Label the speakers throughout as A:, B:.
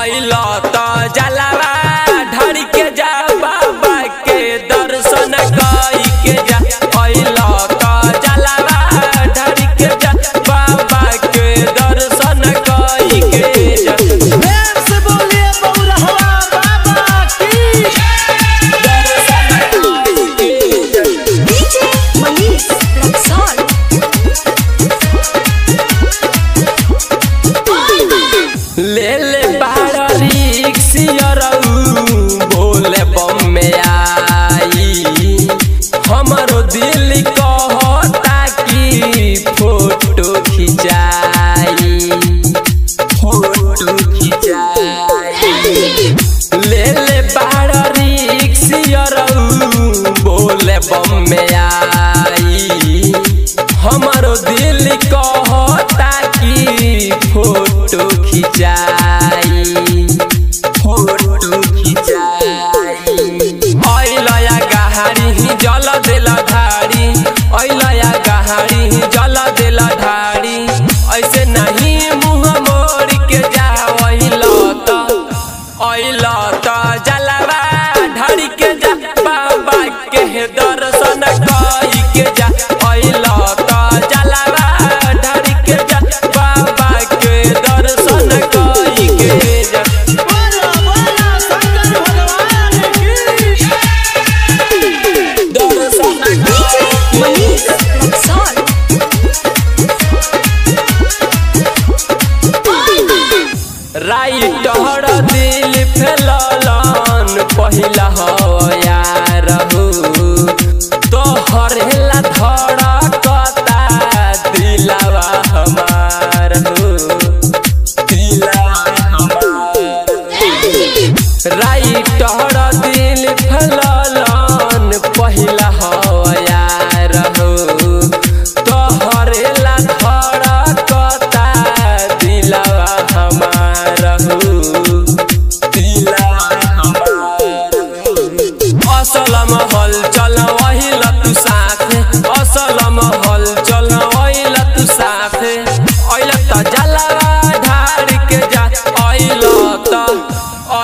A: भैला जला बम में आई। हमारो दिल कहता कि
B: फूल
A: राइटर दिल फैलन पहिला हो यार हूँ।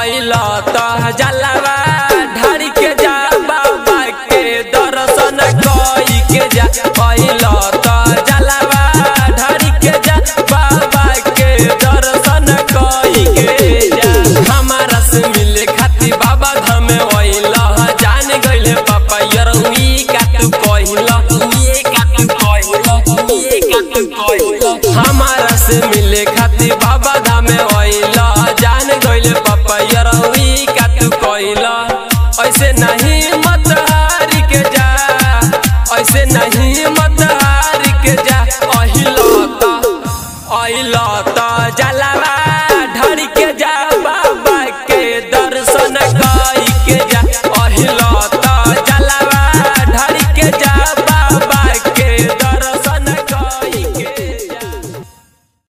A: भैला तह जलवा ढर के जा बाबा के दर्शन कई के जा। भैला तह जलवा ढर के जा बाबा के दर्शन कई के जा। हमारा से मिले खाती बाबा धाम भैला जान गए पापा, यार उई का तू उई का तू उई का तू हमारा से मिले ऐसे नहीं मत हार के जा ऐसे नहीं मत हार के जा। अहिलाता अहिलाता।